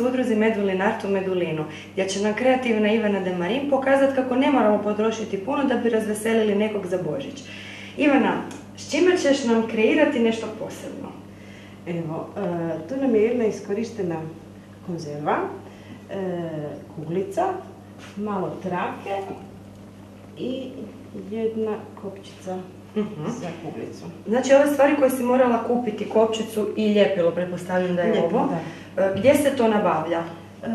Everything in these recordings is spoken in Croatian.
se udruzi Medulin Art u Medulinu, gdje će nam kreativna Ivana Demarin pokazati kako ne moramo potrošiti puno da bi razveselili nekog za Božić. Ivana, s čime ćeš nam kreirati nešto posebno? Evo, e, tu nam je jedna iskorištena konzerva, e, kuglica, malo trake i jedna kopčica Mhm. za kuglicu. Znači ove stvari koje si morala kupiti, kopčicu i ljepilo, pretpostavljam da je Ljepilo, ovo. da. E, Gdje se to nabavlja? E,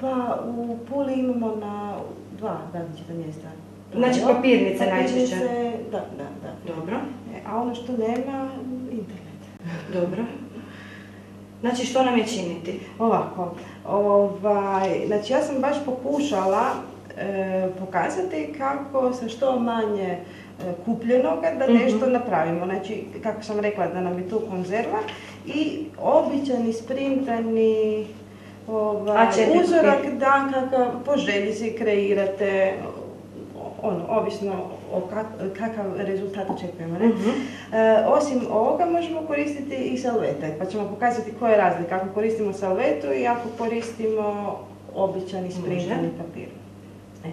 pa u Puli imamo na dva različita mjesta. Znači, Evo, papirnice najčešće. papirnice, Da, da, da. Dobro, E, A ono što nema, internet. dobro. Znači što nam je činiti? Ovako, ovaj, znači ja sam baš pokušala e, pokazati kako sa što manje kupljenoga da Mhm. nešto napravimo. Znači, kako sam rekla da nam je tu konzerva i običan isprintani ovaj, A4 uzorak da kakav po želji si kreirate ono, ovisno o kak- kakav rezultat očekujemo. Ne? E, osim ovoga možemo koristiti i salvete, pa ćemo pokazati koja je razlika ako koristimo salvetu i ako koristimo običan isprintani papir. E,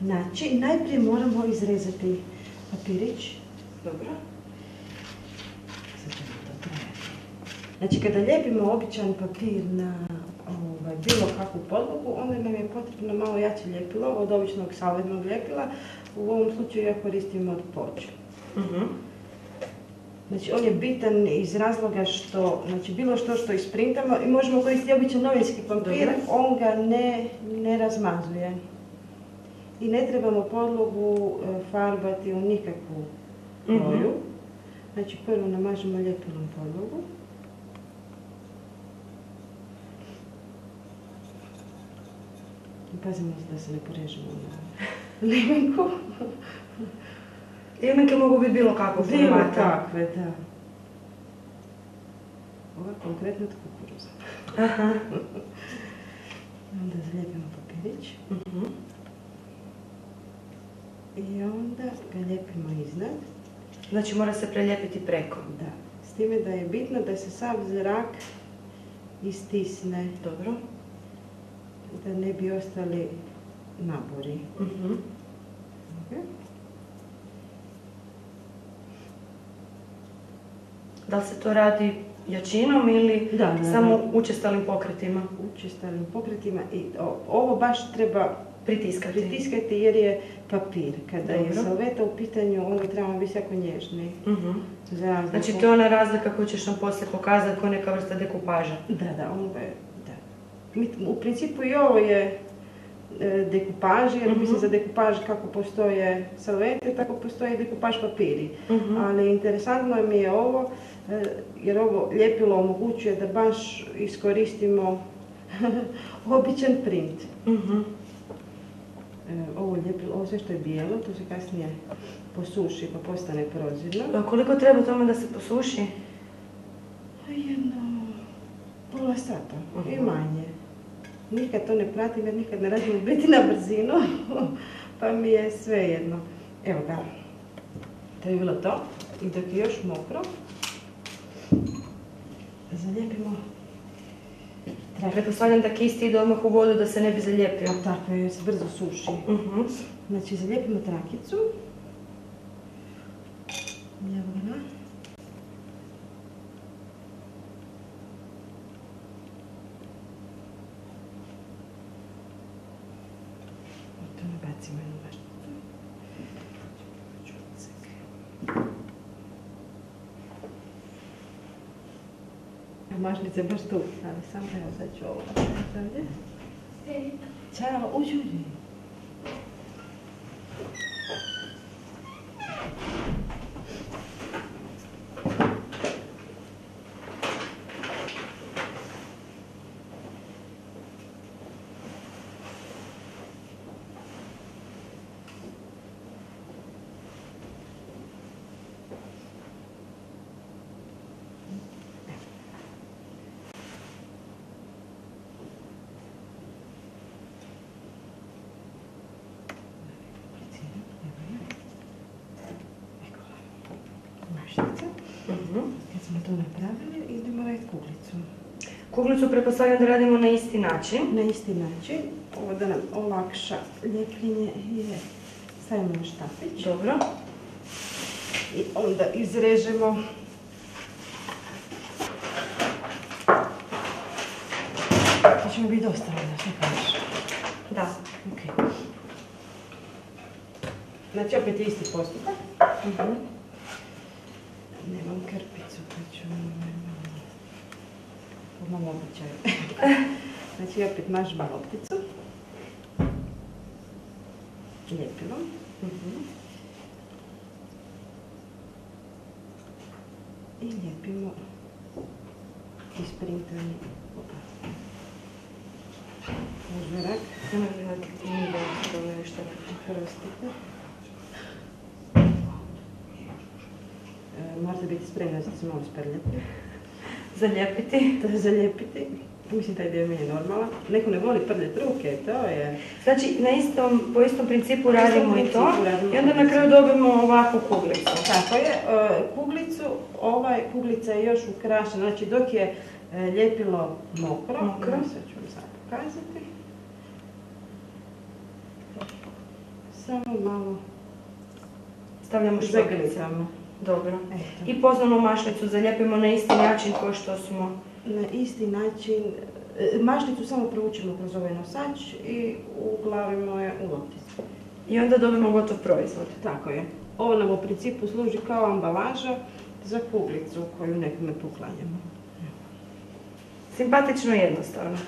znači, najprije moramo izrezati papirić. Dobro. Znači, kada lijepimo običan papir na ovaj, bilo kakvu podlogu, onda nam je potrebno malo jače ljepilo od običnog salvetnog ljepila. U ovom slučaju ja koristim od pođu. Mhm. Znači, on je bitan iz razloga što, znači, bilo što što isprintamo i možemo koristiti običan novinski papir, on ga ne, ne razmazuje. I ne trebamo podlogu e, farbati u nikakvu Mhm. boju. Znači, prvo namažemo ljepilom podlogu. I pazimo da se ne porežemo na limenku. Limenke mogu biti bilo kakvog Bilo kakve, da. Ova konkretno od kukuruza. Aha. Onda zalijepimo papirić Mhm. I onda ga lijepimo iznad. Znači mora se preljepiti preko. Da. S time da je bitno da se sav zrak istisne, Dobro. da ne bi ostali nabori. Mhm. Da li se to radi jačinom ili Da, samo da. učestalim pokretima? Učestalim pokretima i ovo baš treba Pritiskati. pritiskati jer je papir. Kada je salveta u pitanju, onda trebamo biti jako nježni. Mhm. Za razliku- Znači to je ona razlika koju ćeš nam poslije pokazati kao neka vrsta dekupaža. Da, da, je, da. U principu i ovo je e, dekupaž, jer Mhm. mislim za dekupaž kako postoje salvete, tako postoje i dekupaž papiri. Mhm. Ali interesantno mi je ovo, e, jer ovo ljepilo omogućuje da baš iskoristimo običan print. Mhm. Ovo sve što je bijelo, to se kasnije posuši pa postane prozirno. A koliko treba tome da se posuši? Jedno pola sata i manje. Nikad to ne pratim jer nikad ne radim biti na brzinu, pa mi je sve jedno. Evo ga, to je bilo to. I dok je još mokro, zalijepimo trak. Pretpostavljam da kist ide odmah u vodu da se ne bi zalijepio. Tako je, se brzo suši. Mhm. Znači, zalijepimo trakicu. Evo ga. To nabacimo jednu mašnicu. Mašnica je baš tu, ali samo evo sad ću ovo. Ćao, uđi, Mašnica. Mhm. Kad smo to napravili, idemo raditi kuglicu. Kuglicu pretpostavljam da radimo na isti način. Na isti način, ovo da nam olakša ljepljenje je stavimo na štapić Dobro. i onda izrežemo To će mi biti dosta onda, što kažeš? Da. Ok. Znači opet isti postupak. Mhm. Помалко чай. Значи ја предмажувам лоптицу. Лепилам. И лепимо испринтани Можбирак. Можбирак. Можбирак. Можбирак. Можбирак. Можбирак. Можбирак. Morate biti spremni da se malo sprljati. zalijepiti. Da zalijepiti. Mislim, taj dio mi je normalan. Neko ne voli prljati ruke, to je... Znači, na istom, po istom principu radimo i to. radimo I onda na kraju dobimo ovakvu kuglicu. Tako je, e, kuglicu, ovaj kuglica je još ukrašena, znači dok je e, ljepilo mokro, Mokro. sad ću vam sad pokazati. Samo malo Stavljamo štokice. Dobro. Eto. I poznanu mašnicu zalijepimo na isti način kao što smo... Na isti način, e, mašnicu samo provučemo kroz ovaj nosač i uglavimo je u lopticu. I onda dobimo gotov proizvod. Tako je. Ovo nam u principu služi kao ambalaža za kuglicu koju nekome poklanjamo. Simpatično i jednostavno.